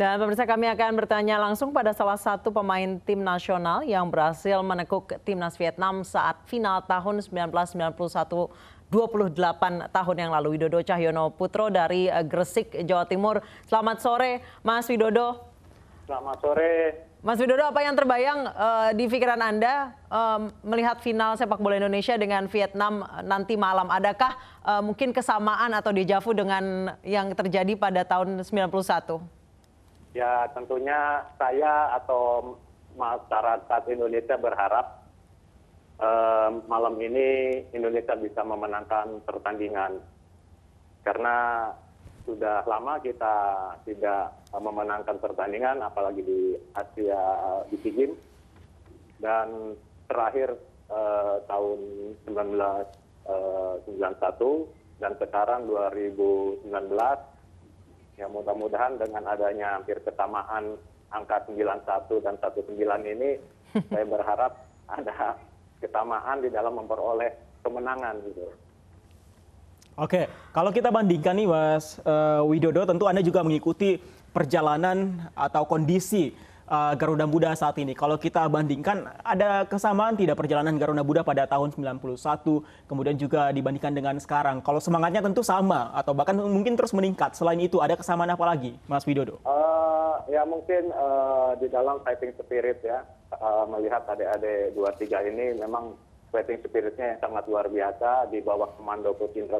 Dan pemirsa kami akan bertanya langsung pada salah satu pemain tim nasional yang berhasil menekuk timnas Vietnam saat final tahun 1991 28 tahun yang lalu. Widodo Cahyono Putro dari eh, Gresik, Jawa Timur. Selamat sore Mas Widodo. Selamat sore. Mas Widodo, apa yang terbayang uh, di pikiran Anda uh, melihat final sepak bola Indonesia dengan Vietnam nanti malam? Adakah uh, mungkin kesamaan atau dejavu dengan yang terjadi pada tahun 91? Ya, tentunya saya atau masyarakat Indonesia berharap uh, malam ini Indonesia bisa memenangkan pertandingan. Karena sudah lama kita tidak memenangkan pertandingan apalagi di Asia di SEA Games dan terakhir eh, tahun 1991 eh, dan sekarang 2019 ya mudah-mudahan dengan adanya hampir kesamaan angka 91 dan 19 ini saya berharap ada kesamaan di dalam memperoleh kemenangan gitu. Oke, kalau kita bandingkan nih Mas uh, Widodo, tentu Anda juga mengikuti perjalanan atau kondisi uh, Garuda Muda saat ini. Kalau kita bandingkan, ada kesamaan tidak perjalanan Garuda Muda pada tahun 91, kemudian juga dibandingkan dengan sekarang. Kalau semangatnya tentu sama, atau bahkan mungkin terus meningkat. Selain itu, ada kesamaan apa lagi, Mas Widodo? Uh, ya mungkin uh, di dalam fighting spirit ya, uh, melihat adik-adik 23 ini memang fighting spiritnya yang sangat luar biasa di bawah komando Coach Indra.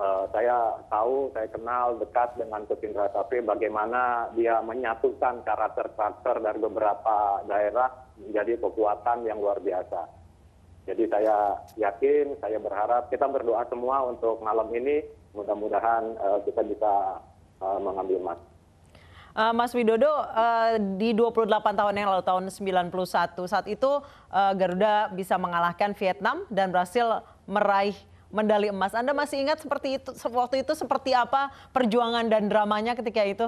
Uh, saya tahu, saya kenal dekat dengan Coach Indra bagaimana dia menyatukan karakter-karakter dari beberapa daerah menjadi kekuatan yang luar biasa. Jadi saya yakin, saya berharap kita berdoa semua untuk malam ini mudah-mudahan uh, kita bisa uh, mengambil emas. Uh, Mas Widodo, uh, di 28 tahun yang lalu, tahun 91, saat itu uh, Garuda bisa mengalahkan Vietnam dan berhasil meraih medali emas. Anda masih ingat seperti itu waktu itu seperti apa perjuangan dan dramanya ketika itu?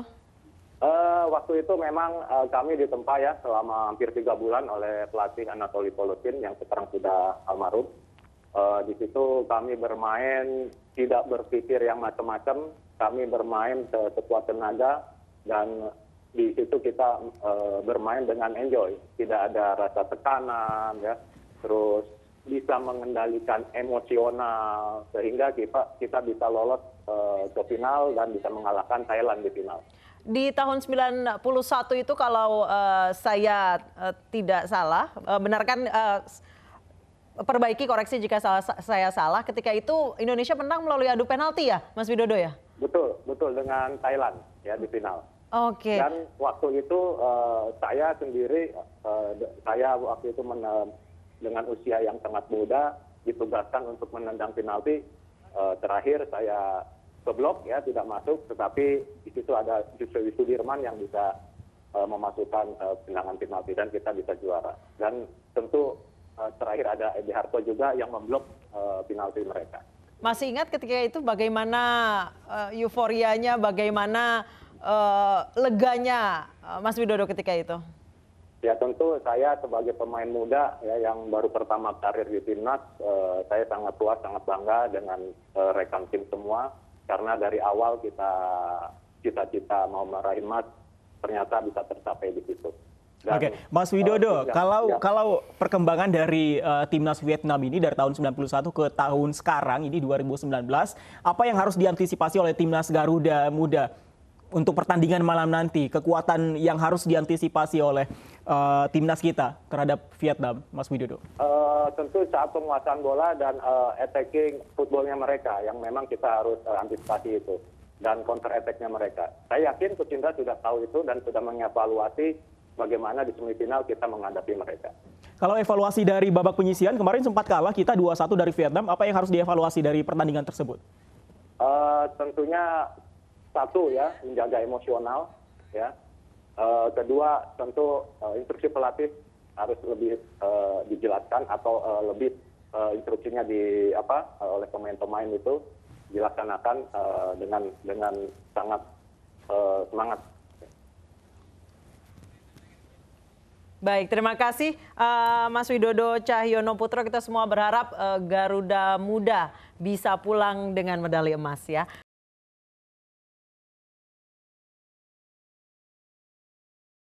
Uh, waktu itu memang uh, kami ditempa ya selama hampir tiga bulan oleh pelatih Anatoli Polosin yang sekarang sudah almarhum. Uh, di situ kami bermain tidak berpikir yang macam-macam, kami bermain sekuat tenaga, dan di situ kita eh, bermain dengan enjoy tidak ada rasa tekanan ya terus bisa mengendalikan emosional sehingga kita kita bisa lolos uh, ke final dan bisa mengalahkan Thailand di final. Di tahun 91 itu kalau uh, saya uh, tidak salah, uh, benarkan uh, perbaiki koreksi jika salah, saya salah. Ketika itu Indonesia menang melalui adu penalti ya, Mas Widodo ya? Betul, betul dengan Thailand ya di final. Oke. Dan waktu itu uh, saya sendiri, uh, saya waktu itu men dengan usia yang sangat muda ditugaskan untuk menendang penalti. Uh, terakhir saya keblok ya tidak masuk, tetapi di situ ada justru Sudirman yang bisa uh, memasukkan uh, tendangan penalti dan kita bisa juara. Dan tentu terakhir ada Edi Harto juga yang memblok penalti mereka. Masih ingat ketika itu bagaimana uh, euforianya, bagaimana leganya Mas Widodo ketika itu? Ya tentu saya sebagai pemain muda ya yang baru pertama karir di timnas, uh, saya sangat puas, sangat bangga dengan uh, rekan tim semua karena dari awal kita cita-cita mau meraih emas ternyata bisa tercapai di situ. Dan, Oke, Mas Widodo, uh, kalau ya. kalau perkembangan dari uh, timnas Vietnam ini dari tahun 91 ke tahun sekarang ini 2019, apa yang harus diantisipasi oleh timnas Garuda Muda untuk pertandingan malam nanti, kekuatan yang harus diantisipasi oleh uh, timnas kita terhadap Vietnam, Mas Widodo? Uh, tentu saat penguasaan bola dan uh, attacking footballnya mereka yang memang kita harus uh, antisipasi itu dan counter attacknya mereka. Saya yakin Coach Indra sudah tahu itu dan sudah mengevaluasi bagaimana di semifinal kita menghadapi mereka. Kalau evaluasi dari babak penyisian kemarin sempat kalah kita 2-1 dari Vietnam, apa yang harus dievaluasi dari pertandingan tersebut? Uh, tentunya satu ya menjaga emosional ya uh, kedua tentu uh, instruksi pelatih harus lebih uh, dijelaskan atau uh, lebih uh, instruksinya di apa uh, oleh pemain-pemain itu dilaksanakan uh, dengan dengan sangat uh, semangat Baik, terima kasih uh, Mas Widodo Cahyono Putro. Kita semua berharap uh, Garuda Muda bisa pulang dengan medali emas ya.